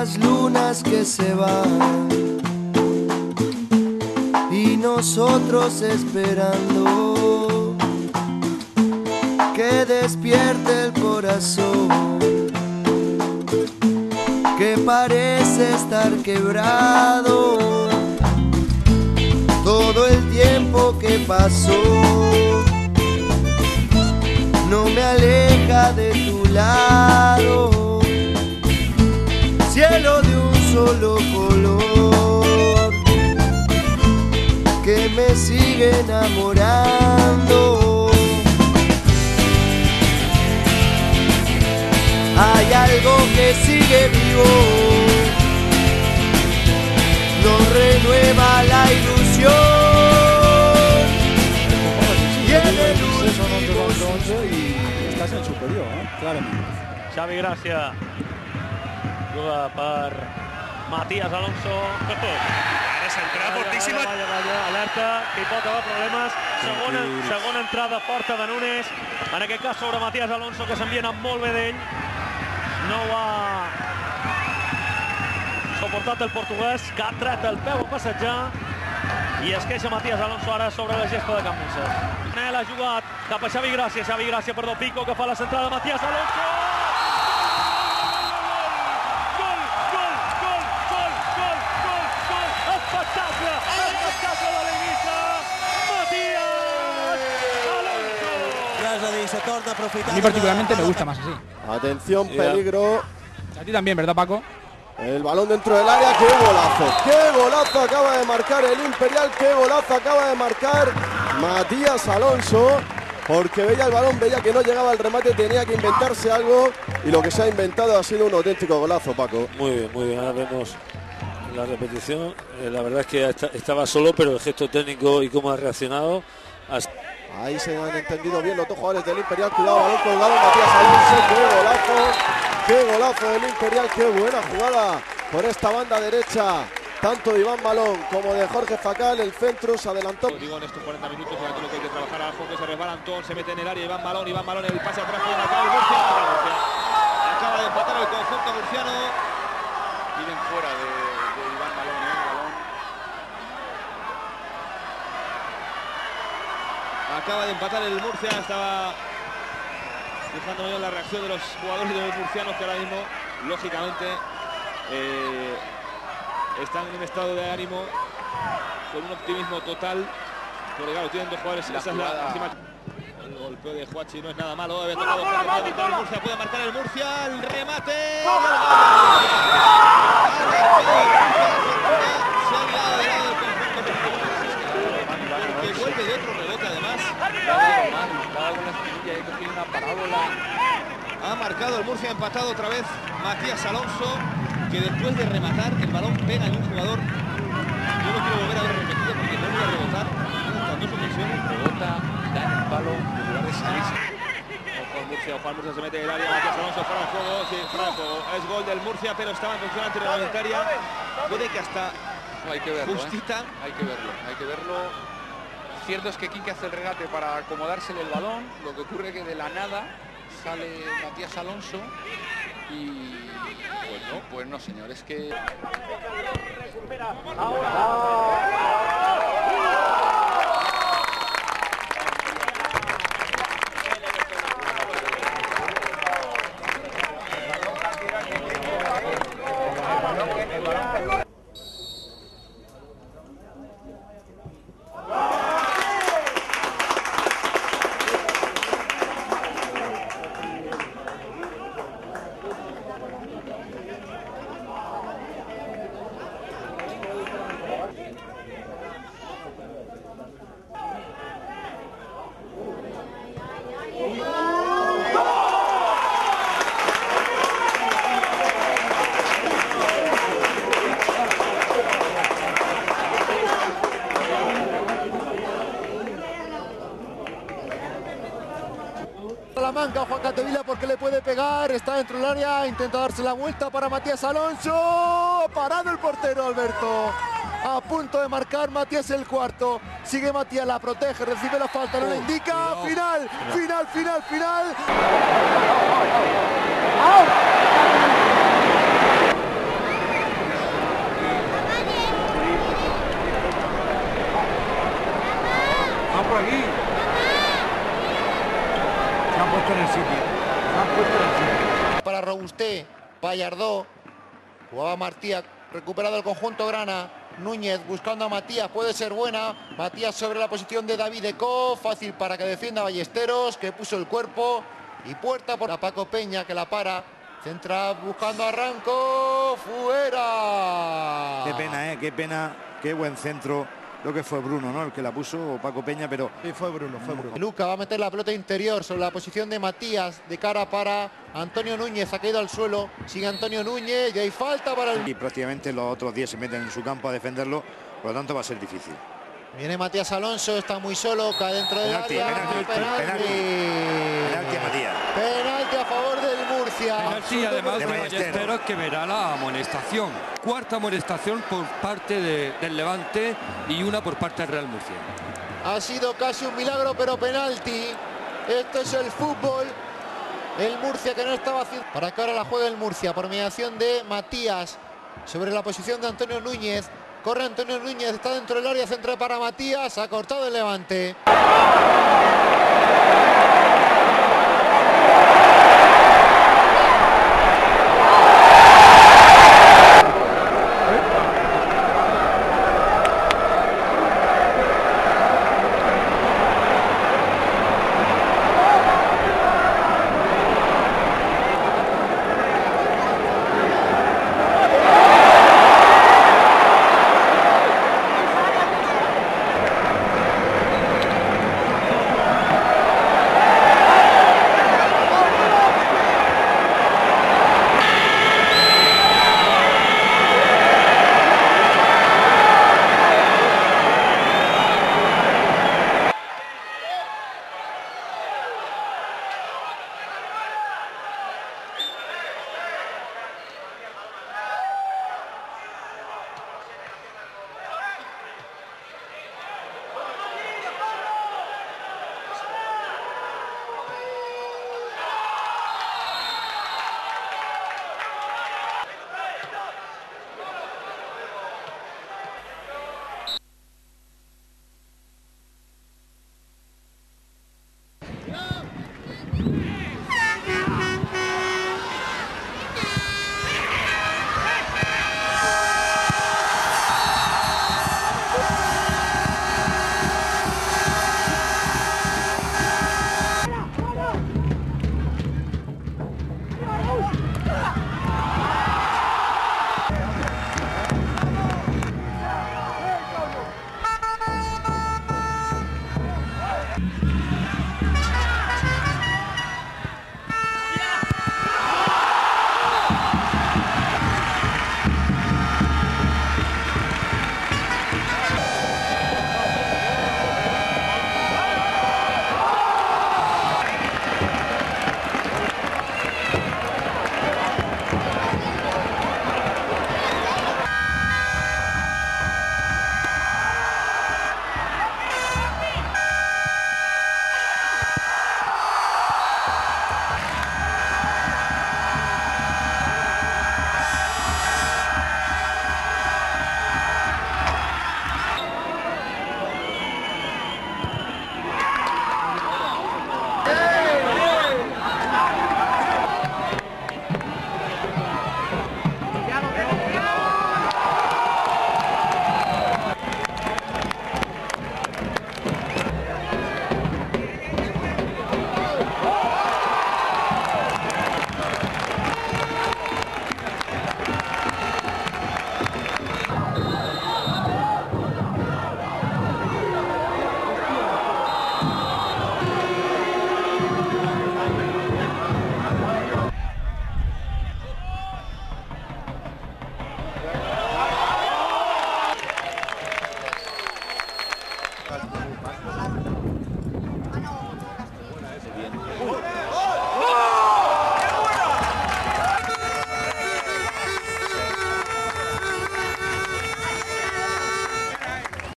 las lunas que se van. Y nosotros esperando que despierte el corazón. Que parece estar quebrado. Todo el tiempo que pasó no me aleja de solo color que me sigue enamorando. Hay algo que sigue vivo nos renueva la ilusión. Y en el último i estàs en superior, eh? clarament. Xavi Gràcia juga per Matías Alonso. Ara centrada fortíssima. Vaya, vaya, alerta, que hi pot haver problemes. Segona, segona entrada forta de Nunes. En aquest cas sobre Matías Alonso, que s'envia anat molt bé d'ell. No ho ha suportat el portuguès, que ha tret el peu a passejar. I es queixa Matías Alonso ara sobre la gesta de Camusses. Manel ha jugat cap a Xavi Gràcia, Xavi Gràcia, perdó, Pico, que fa la centrada, Matías Alonso! Se torna a mí particularmente me gusta más así. Atención, peligro. A ti también, ¿verdad, Paco? El balón dentro del área, qué golazo, qué golazo acaba de marcar el Imperial, qué golazo acaba de marcar Matías Alonso, porque veía el balón, veía que no llegaba al remate, tenía que inventarse algo y lo que se ha inventado ha sido un auténtico golazo, Paco. Muy bien, muy bien. Ahora vemos la repetición. Eh, la verdad es que esta- estaba solo, pero el gesto técnico y cómo ha reaccionado. hasta- Ahí se han entendido bien los dos jugadores del Imperial, cuidado, balón colgado, Matías Alonso, qué golazo, qué golazo del Imperial, qué buena jugada por esta banda derecha. Tanto de Iván Balón como de Jorge Facal, el centro se adelantó. Digo en estos 40 minutos, que hay que trabajar abajo, que se resbala Antón, se mete en el área, Iván Balón, Iván Balón, el pase atrás, puede marcar el Murcia. Acaba de empatar el conjunto murciano. Vienen fuera de, de Iván Balón, ¿eh? Balón. Acaba de empatar el Murcia, estaba fijándome en la reacción de los jugadores de los murcianos que ahora mismo, lógicamente, eh, están en un estado de ánimo con un optimismo total. Porque claro, tienen dos jugadores. La esa es la jugada- encima- El golpeo de Juachi no es nada malo. Había tocado fuerte, puede marcar el Murcia, puede marcar el Murcia. El remate liado de lado el conjunto murciano. Porque vuelve de otro rebote Ha marcado el Murcia, ha empatado otra vez Matías Alonso, que después de rematar el balón pega en un jugador. Yo no quiero volver a ver repetido porque no voy a rebotar. En dos ocasiones rebota, da en el palo, en lugar de salirse. Ojo al Murcia, ojo al Murcia, se mete en el área, Matías Alonso fuera de juego, sí, fuera de juego. Es gol del Murcia, pero estaba en función antirreglamentaria. Puede que hasta Hay que verlo, ¿eh? justita. Hay que verlo, hay que verlo. Cierto es que Quique hace el regate para acomodársele el balón, lo que ocurre que de la nada sale Matías Alonso y pues no, pues no señor, es que Porque le puede pegar, está dentro del área, intenta darse la vuelta para Matías Alonso, parado el portero Alberto. A punto de marcar Matías el cuarto. Sigue Matías, la protege, recibe la falta, no la indica. Final, final, final, final. por aquí. En el sitio. Para Robusté, Pallardó, jugaba Martía, recuperado el conjunto Grana. Núñez buscando a Matías, puede ser buena. Matías sobre la posición de David Eco, fácil para que defienda Ballesteros, que puso el cuerpo. Y puerta por a Paco Peña, que la para. Centra buscando a Ranco, fuera. Qué pena, ¿eh? Qué pena, qué buen centro. Creo que fue Bruno, ¿no? El que la puso, o Paco Peña, pero... Sí, fue Bruno, fue Bruno. Luca va a meter la pelota interior sobre la posición de Matías, de cara para Antonio Núñez, ha caído al suelo, sigue Antonio Núñez y hay falta para el... Y prácticamente los otros 10 se meten en su campo a defenderlo, por lo tanto va a ser difícil. Viene Matías Alonso, está muy solo, cae dentro del Penalti, área. penalti, penalti. Penalti a Matías. Penalti Penalti además de Ballesteros. Ballesteros que verá la amonestación. Cuarta amonestación por parte de- del Levante y una por parte del Real Murcia. Ha sido casi un milagro, pero penalti. Esto es el fútbol. El Murcia que no estaba haciendo. Para que ahora la juegue el Murcia por mediación de Matías sobre la posición de Antonio Núñez. Corre Antonio Núñez, está dentro del área central para Matías. Ha cortado el levante.